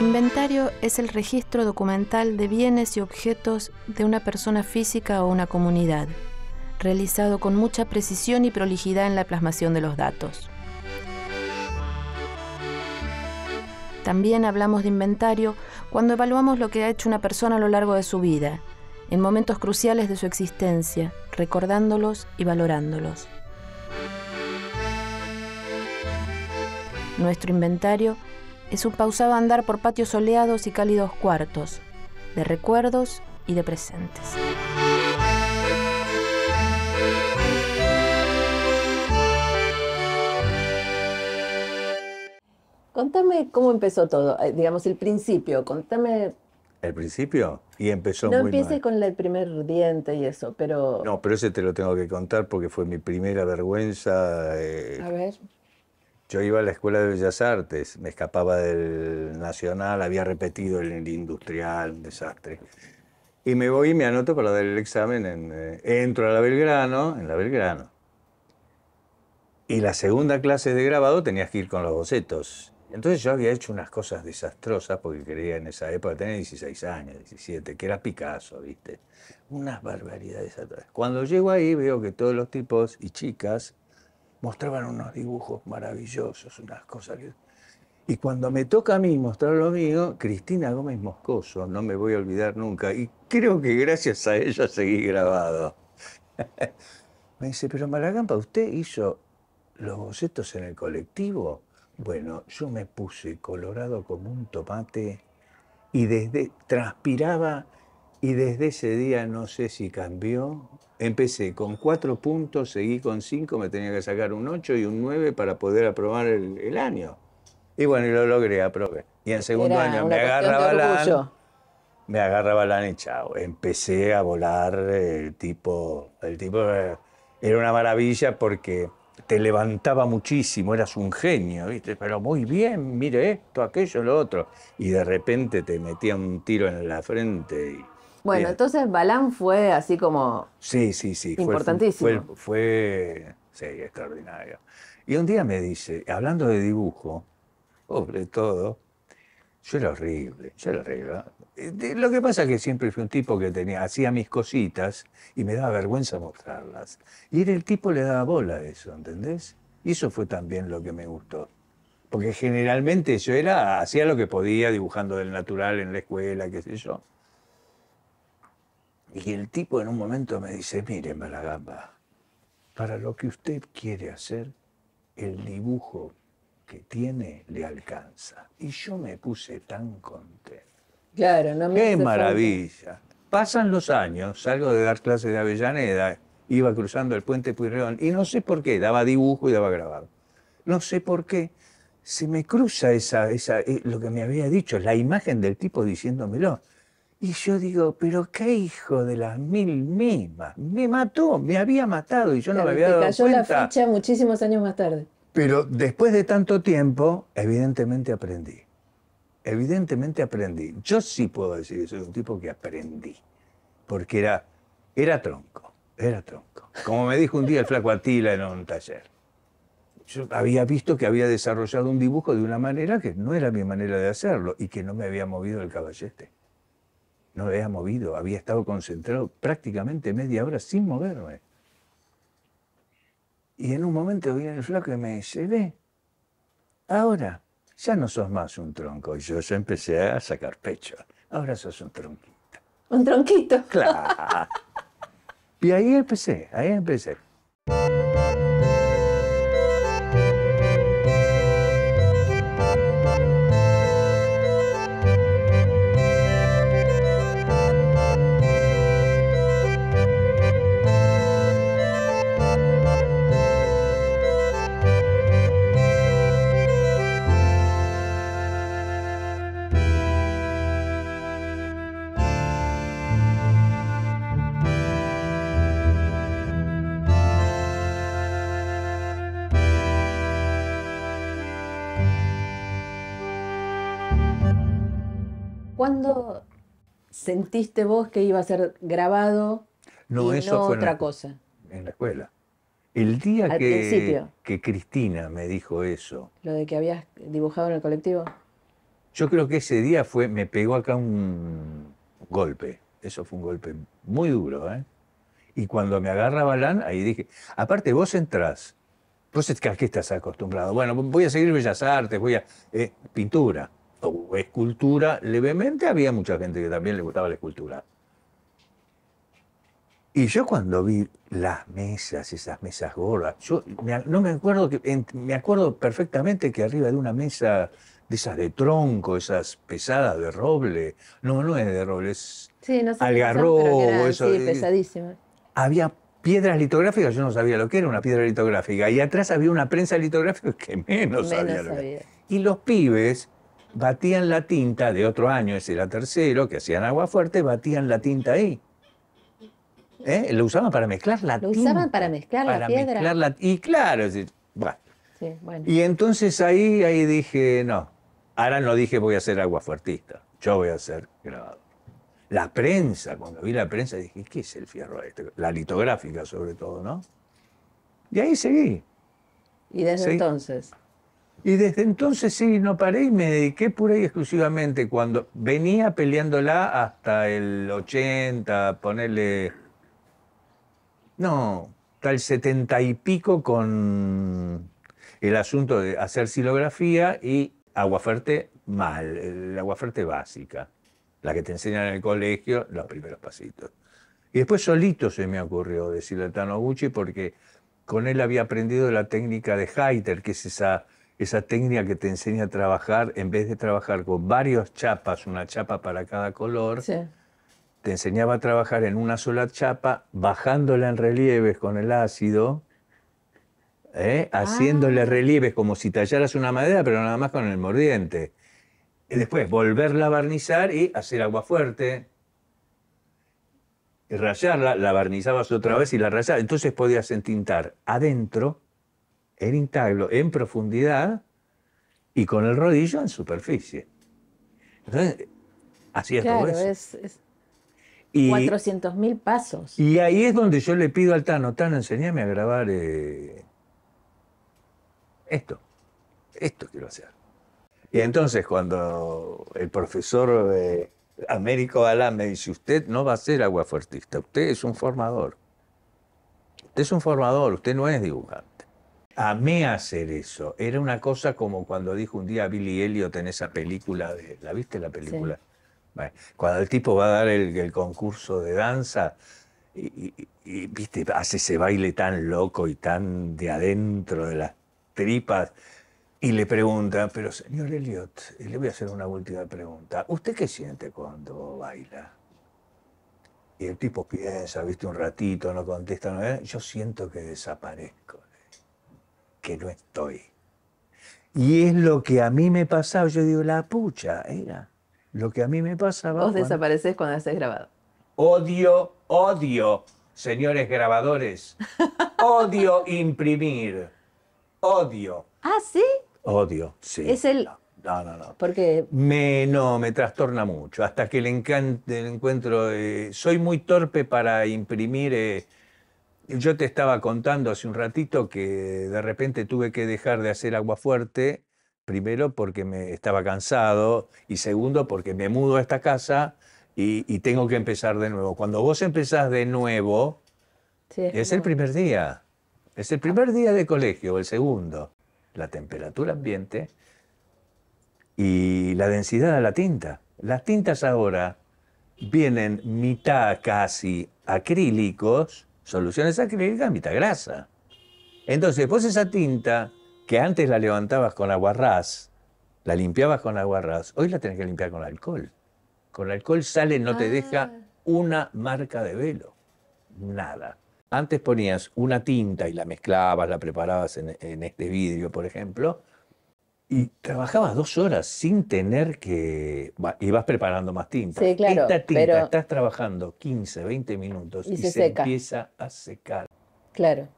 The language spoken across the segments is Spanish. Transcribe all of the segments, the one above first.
Inventario es el registro documental de bienes y objetos de una persona física o una comunidad, realizado con mucha precisión y prolijidad en la plasmación de los datos. También hablamos de inventario cuando evaluamos lo que ha hecho una persona a lo largo de su vida, en momentos cruciales de su existencia, recordándolos y valorándolos. Nuestro inventario es un pausado andar por patios soleados y cálidos cuartos, de recuerdos y de presentes. Contame cómo empezó todo, eh, digamos el principio, contame... ¿El principio? Y empezó No muy empieces mal. con el primer diente y eso, pero... No, pero ese te lo tengo que contar porque fue mi primera vergüenza. eh, A ver. Yo iba a la Escuela de Bellas Artes, me escapaba del Nacional, había repetido el, el industrial, un desastre. Y me voy y me anoto para dar el examen. En, eh, entro a la Belgrano, en la Belgrano. Y la segunda clase de grabado tenías que ir con los bocetos. Entonces yo había hecho unas cosas desastrosas porque quería en esa época tener 16 años, 17, que era Picasso, ¿viste? Unas barbaridades atrás. Cuando llego ahí veo que todos los tipos y chicas mostraban unos dibujos maravillosos, unas cosas. Y cuando me toca a mí mostrar lo mío, Cristina Gómez Moscoso, no me voy a olvidar nunca, y creo que gracias a ella seguí grabado. me dice, pero Malagampa, ¿usted hizo los bocetos en el colectivo? Bueno, yo me puse colorado como un tomate y desde transpiraba y desde ese día no sé si cambió. Empecé con cuatro puntos, seguí con cinco, me tenía que sacar un ocho y un nueve para poder aprobar el, el año. Y bueno, y lo logré, aprobé. Y en segundo Era año me agarraba la me agarraba la y chao. Empecé a volar, el tipo, el tipo eh, era una maravilla porque te levantaba muchísimo, eras un genio, ¿viste? Pero muy bien, mire esto, aquello, lo otro. Y de repente te metía un tiro en la frente. Y, Bueno, entonces Balán fue así como... Sí, sí, sí. fue- Importantísimo. Fue, fue, sí, extraordinario. Y un día me dice, hablando de dibujo, sobre todo, yo era horrible, yo era horrible. Eh, Lo que pasa es que siempre fui un tipo que tenía, hacía mis cositas y me daba vergüenza mostrarlas. Y era el tipo le daba bola a eso, ¿entendés? Y eso fue también lo que me gustó. Porque generalmente yo era, hacía lo que podía, dibujando del natural en la escuela, qué sé yo. Y el tipo en un momento me dice, mire, Malagamba, para lo que usted quiere hacer, el dibujo que tiene le alcanza. Y yo me puse tan contento. Claro, no me ¡Qué falta. maravilla! Pasan los años, salgo de dar clases de Avellaneda, iba cruzando el puente Pueyrredón y no sé por qué, daba dibujo y daba grabado. No sé por qué, se me cruza esa, esa, eh, lo que me había dicho, la imagen del tipo diciéndomelo. Y yo digo, pero qué hijo de las mil mismas, me mató, me había matado y yo no me había te dado cayó la cuenta. ficha muchísimos años más tarde. Pero después de tanto tiempo, evidentemente aprendí. Evidentemente aprendí. Yo sí puedo decir que soy un tipo que aprendí. Porque era, era tronco, era tronco. Como me dijo un día el flaco Atila en un taller. Yo había visto que había desarrollado un dibujo de una manera que no era mi manera de hacerlo y que no me había movido el caballete. No me había movido, había estado concentrado prácticamente media hora sin moverme. Y en un momento viene el flaco y me dice, ve, ahora ya no sos más un tronco. Y yo ya empecé a sacar pecho. Ahora sos un tronquito. Un tronquito. Claro. y ahí empecé, ahí empecé. ¿Cuándo sentiste vos que iba a ser grabado No, y eso no fue en otra la- cosa? en la escuela. El día Al que, que Cristina me dijo eso, Lo de que habías dibujado en el colectivo. yo creo que ese día fue, me pegó acá un golpe. Eso fue un golpe muy duro, ¿eh? Y cuando me agarra Balán, ahí dije, aparte vos entrás, vos es que a qué estás acostumbrado. Bueno, voy a seguir Bellas Artes, voy a... eh, pintura o escultura, levemente había mucha gente que también le gustaba la escultura. Y yo cuando vi las mesas, esas mesas gordas, yo me no me acuerdo que, en- me acuerdo perfectamente que arriba de una mesa de esas de tronco, esas pesadas de roble, no, no es de roble, es, Sí, no sé. Algarrobo, eso, Sí, pesadísimo. había piedras litográficas, yo no sabía lo que era una piedra litográfica, y atrás había una prensa litográfica que menos, sabía Menos lo que sabía. era. Y los pibes batían la tinta de otro año, ese era tercero, que hacían agua fuerte, batían la tinta ahí. ¿Eh? Lo usaban para mezclar la ¿Lo tinta. usaban para mezclar la para piedra? mezclar la- y claro, es decir, bueno. Sí, bueno. Y entonces ahí, ahí dije, no, ahora no dije voy a ser aguafuertista, yo voy a ser grabador. La prensa, cuando vi la prensa dije, ¿qué es el fierro este? La litográfica sobre todo, ¿no? Y ahí seguí. Y desde entonces. Y desde entonces sí, no paré y me dediqué pura y exclusivamente cuando venía peleándola hasta el 80, ponerle... No, el 70 y pico con el asunto de hacer silografía y aguaferte mal, el aguaferte básica, la que te enseñan en el colegio, los primeros pasitos. Y después solito se me ocurrió decirle a Tanoguchi porque con él había aprendido la técnica de Heiter, que es esa, esa técnica que te enseña a trabajar, en vez de trabajar con varios chapas, una chapa para cada color, Sí. te enseñaba a trabajar en una sola chapa, bajándola en relieves con el ácido, ¿eh? haciéndole relieves como si tallaras una madera, pero nada más con el mordiente. Y después volverla a barnizar y hacer agua fuerte. Y rayarla, la barnizabas otra vez y la rayabas. Entonces podías entintar adentro, en intaglo, en profundidad y con el rodillo en superficie. Entonces, hacías todo Claro, eso. es, es Y- 400 mil pasos. y ahí es donde yo le pido al Tano, Tano, enseñame a grabar eh, esto. Esto quiero hacer. Y entonces cuando el profesor eh, Américo Balán me dice, usted no va a ser aguafuertista, usted es un formador. Usted es un formador, usted no es dibujante. Amé hacer eso. Era una cosa como cuando dijo un día Billy Elliot en esa película de. ¿La viste la película? Bueno, cuando el tipo va a dar el, el concurso de danza y, y- y, viste, hace ese baile tan loco y tan de adentro de las tripas. Y le pregunta, pero señor Elliot, y le voy a hacer una última pregunta. ¿Usted qué siente cuando baila? Y el tipo piensa, viste, un ratito, no contesta, no, yo siento que desaparezco, que no estoy. Y es lo que a mí me pasaba, yo digo, la pucha, era lo que a mí me pasaba. Vos cuando- desapareces cuando haces grabado. Odio, odio, señores grabadores, odio imprimir, odio, Ah, sí. odio, sí. Es el- No, no, no. Porque Me, no, me trastorna mucho. Hasta que le, encante, le encuentro. eh, soy muy torpe para imprimir. eh, yo te estaba contando hace un ratito que de repente tuve que dejar de hacer agua fuerte. Primero porque me estaba cansado y segundo porque me mudo a esta casa y, y tengo que empezar de nuevo. Cuando vos empezás de nuevo, sí, es el primer día. Es el primer día de colegio, o el segundo. La temperatura ambiente y la densidad de la tinta. Las tintas ahora vienen mitad casi acrílicos, soluciones acrílicas, mitad grasa. Entonces, vos esa tinta que antes la levantabas con aguarrás, la limpiabas con aguarrás, hoy la tenés que limpiar con alcohol. Con alcohol sale, no te deja Ah. una marca de velo. Nada. Antes ponías una tinta y la mezclabas, la preparabas en, en este vidrio, por ejemplo, y trabajabas dos horas sin tener que... Y vas preparando más tinta. Sí, claro, Esta tinta pero- estás trabajando 15, 20 minutos Y y, se empieza a secar. Claro.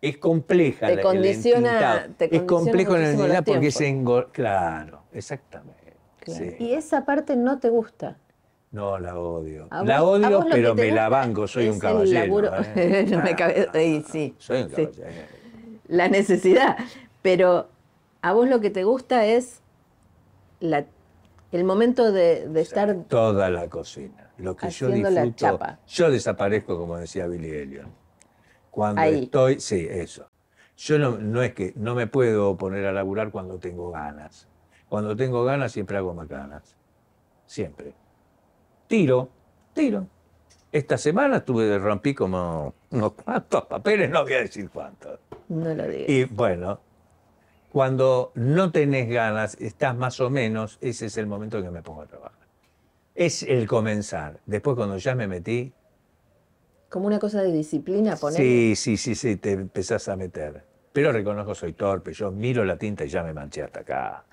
Es compleja Te la- condiciona- el te es complejo en condiciona los porque se tiempos. engor... Claro, exactamente. Claro. Sí. Y esa parte no te gusta. No, la odio. La odio, pero me la banco, soy un caballero. ¿eh? No me cabe- Ah, y sí, Soy un sí. caballero. La necesidad. Pero a vos lo que te gusta es la, el momento de, de estar Toda la cocina. Lo que yo disfruto. chapa. Yo desaparezco, como decía Billy Elliot. Cuando Ahí. estoy, sí, eso. Yo no, no es que no me puedo poner a laburar cuando tengo ganas. Cuando tengo ganas siempre hago macanas. Siempre. Tiro, tiro. Esta semana tuve, rompí como unos cuantos papeles, no voy a decir cuántos. No lo digas. Y bueno, cuando no tenés ganas, estás más o menos, ese es el momento que me pongo a trabajar. Es el comenzar. Después cuando ya me metí, Como una cosa de disciplina poner. sí, sí, sí, sí, te empezás a meter. Pero reconozco soy torpe, yo miro la tinta y ya me manché hasta acá.